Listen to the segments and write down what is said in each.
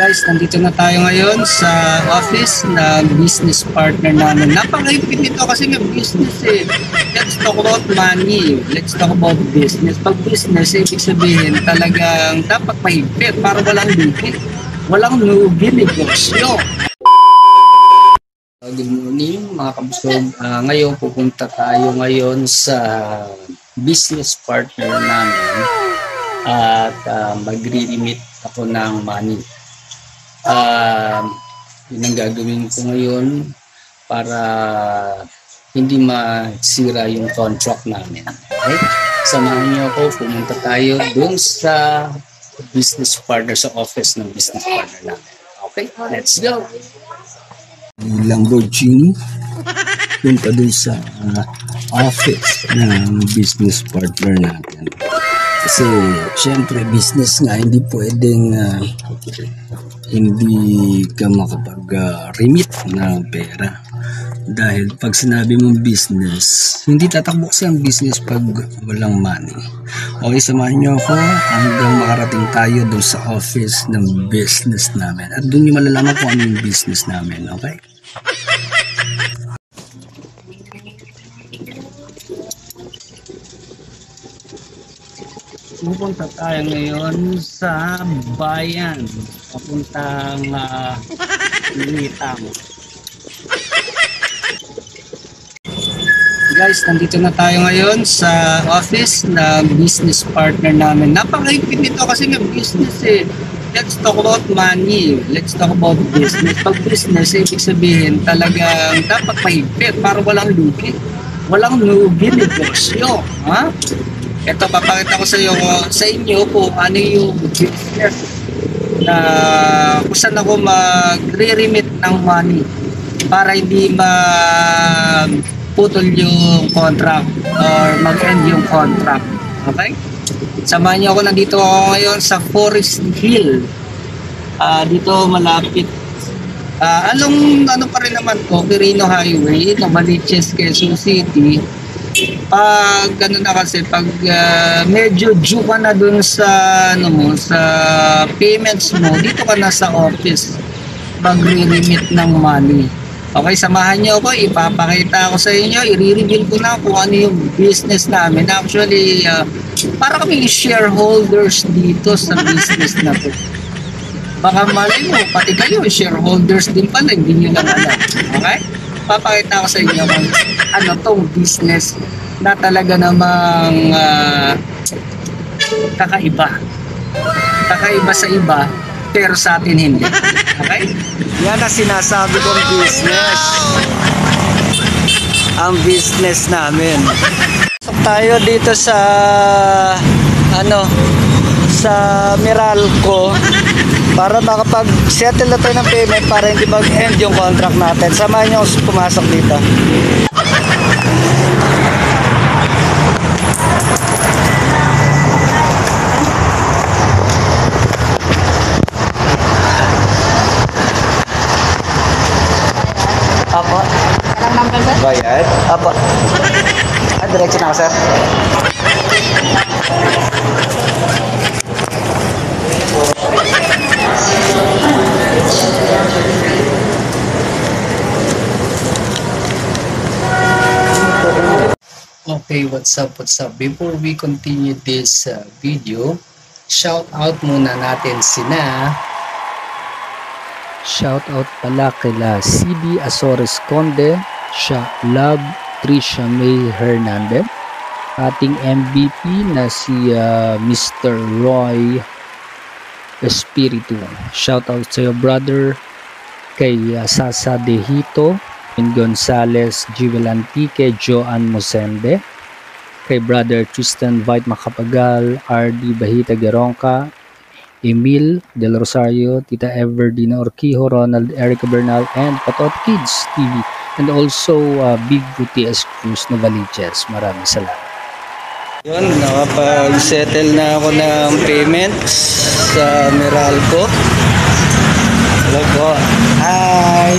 Guys, nandito na tayo ngayon sa office ng business partner namin. Napakahigpit nito kasi nga business eh. Let's talk about money. Let's talk about business. Pag business, ibig sabihin talagang dapat mahigpit para walang lugi. Walang lugi negosyo. Uh, Good morning mga kabusog. Uh, ngayon pupunta tayo ngayon sa business partner namin at uh, magre-remit ako ng money. Uh, yun ang gagawin ko ngayon para hindi masira yung contract namin. Okay? Samahan niyo ako, pumunta tayo dun sa business partner, sa office ng business partner namin. Okay, let's go! Lamborghini punta dun sa uh, office ng business partner natin. Kasi, syempre, business nga, hindi pwedeng uh, hindi ka makapag-remit ng pera. Dahil pag sinabi mong business, hindi tatakbo kasi ang business pag walang money. Okay, samahan niyo ako hanggang makarating tayo doon sa office ng business namin. At doon niyo malalaman kung ano yung business namin, okay? Pupunta tayo ngayon sa bayan. Papuntang uh, Litang. Guys, nandito na tayo ngayon sa office ng business partner namin. Napakahigpit nito kasi nga business eh. Let's talk about money. Let's talk about business. Pag business, ibig sabihin talagang dapat mahigpit para walang lugi. Walang lugi negosyo. Ha? Ito, papakita ko sa iyo sa inyo kung ano yung business na kung saan ako magre-remit ng money para hindi ma putol yung contract or mag-end yung contract. Okay? Samahan niyo ako nandito ako ngayon sa Forest Hill. Ah, dito malapit Ah, anong ano pa rin naman to, Quirino Highway, Novaliches, Quezon City pag ano na kasi pag uh, medyo due ka na dun sa ano mo sa payments mo dito ka na sa office. Magre-remit ng money. Okay samahan niyo ako ipapakita ko sa inyo i-reveal ko na kung ano yung business namin. Actually uh, para kami shareholders dito sa business na to. Baka malay mo pati kayo shareholders din pala hindi nyo lang alam. Okay papakita ko sa inyo kung ano tong business na talaga namang uh, kakaiba. Kakaiba sa iba, pero sa atin hindi. Okay? Yan ang sinasabi kong business. Ang business namin. So, tayo dito sa ano sa Meralco para makapag-settle na tayo ng payment para hindi mag-end yung contract natin. Samahan nyo pumasok dito. Apo. Bayad? Apo. Ah, diretso na ako, sir. Okay, what's up, what's up? Before we continue this uh, video, shout out muna natin sina Shout out pala kila CB Azores Conde, siya Love Trisha May Hernandez, ating MVP na si uh, Mr. Roy Espiritu. Shout out sa iyo brother kay uh, Sasa Dehito, Min Gonzales, Jewel Antique, Joan Mosende, kay brother Tristan Vite Makapagal, RD Bahita Geronca, Emil Del Rosario, Tita Everdina Orquijo, Ronald Erica Bernal, and Patot Kids TV. And also uh, Big Gutierrez Cruz Novaliches. Maraming salamat. Yun, nakapag-settle na ako ng payments sa Meralco. Hello po. Hi!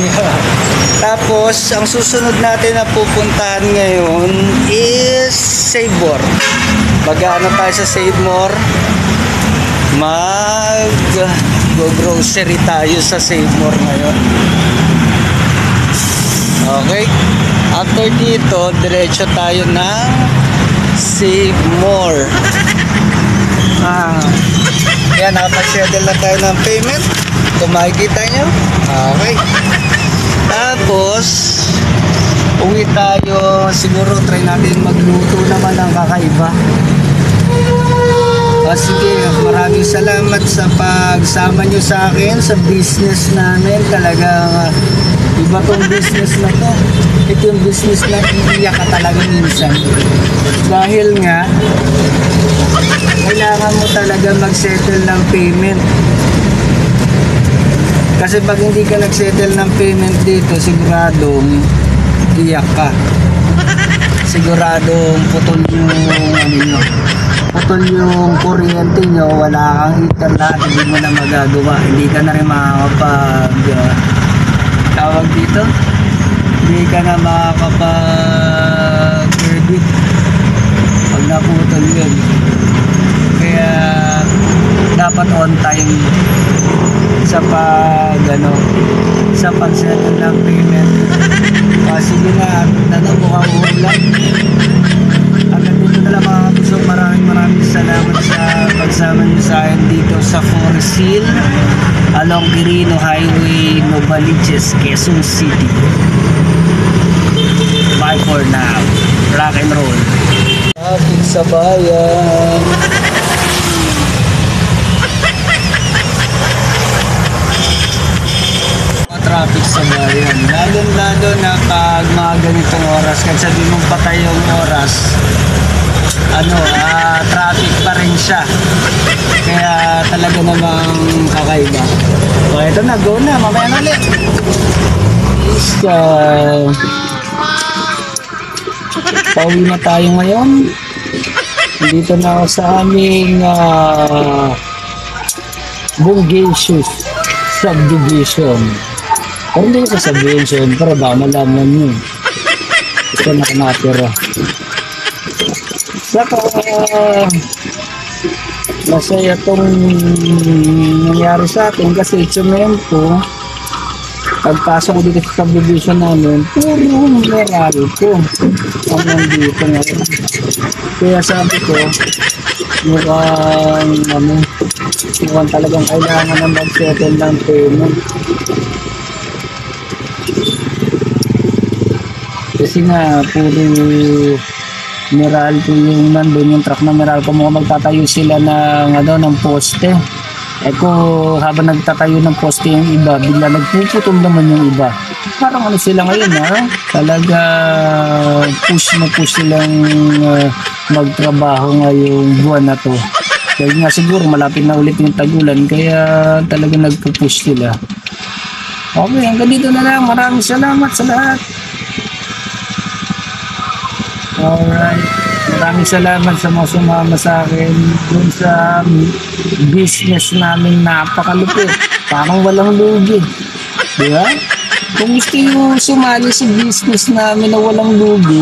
Tapos, ang susunod natin na pupuntahan ngayon is Save More. Mag-ano tayo sa Save More? mag Mag-grocery tayo sa Save More ngayon. Okay. After dito, diretso tayo ng Save More. Ah, yan, nakapag-schedule na tayo ng payment. Kung makikita nyo. Okay. Tapos, uwi tayo. Siguro try natin magluto naman ng kakaiba. O sige, maraming salamat sa pagsama nyo sa akin sa business namin. Talagang ah, iba tong business na to. Ito yung business na iiyak ka talaga minsan. Dahil nga, kailangan mo talaga mag-settle ng payment. Kasi pag hindi ka nag-settle ng payment dito, siguradong iyak ka. Siguradong putol yung ano nyo. Putol yung kuryente nyo, wala kang internet, hindi mo na magagawa. Hindi ka na rin makakapag uh, tawag dito. Hindi ka na makakapag credit pag naputol yun. Kaya dapat on time sa pag ano sa pag-settle ng payment. Ah, sige na, na na mukhang ulan. Hanggang dito na lang mga kapuso. Maraming maraming salamat sa pagsama niyo sa akin dito sa Forest Hill along Quirino Highway, Novaliches, Quezon City. For now. Rock and roll. Traffic sa bayan. Traffic sa bayan. Lalo-lalo na pag mga ganitong oras, kahit sabi mong patay yung oras, ano, ah, traffic pa rin siya. Kaya talaga namang kakaiba. O, ito na, go na, mamaya na ulit. Isa. Pauwi na tayo ngayon. Dito na ako sa aming uh, Bungacious subdivision. Pero hindi ko sasabihin siyempre, baka malaman nyo. Gusto na ako natira. Saka, masaya tong nangyari sa akin kasi itsemento, pagpasok ko dito sa subdivision namin, puro mineral ko. Ang nandito ngayon. Kaya sabi ko, mukhang, ano, mukhang talagang kailangan na mag-settle ng payment. Kasi nga, puro mineral ko yung nandun, yung truck na mineral ko, mukhang magtatayo sila ng, ano, ng poste. Eh ko, habang nagtatayo ng poste yung iba, bigla nagpuputol naman yung iba. Parang ano sila ngayon ha, talaga push na push silang uh, magtrabaho ngayong buwan na to. Kaya nga siguro malapit na ulit yung tagulan, kaya talaga nagpupush sila. Okay, hanggang dito na lang. Maraming salamat sa lahat. Alright. Maraming salamat sa mga sumama sa akin dun sa business namin napakalupit. Parang walang lugi. Di ba? Kung gusto nyo sumali sa business namin na walang lugi,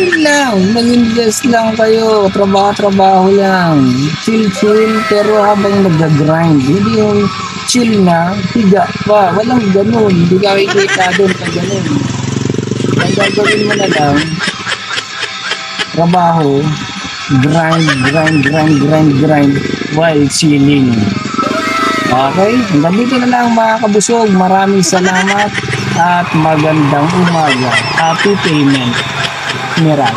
yun lang. Mag-invest lang kayo. Trabaho-trabaho lang. Chill-chill pero habang nag-grind. Hindi yung chill na, higa pa. Walang ganun. Hindi ka kikita doon sa ganun. Ang gagawin mo na lang, trabaho, grind, grind, grind, grind, grind, while chilling. Okay? Hanggang dito na lang mga kabusog. Maraming salamat at magandang umaga. Happy payment. Miral.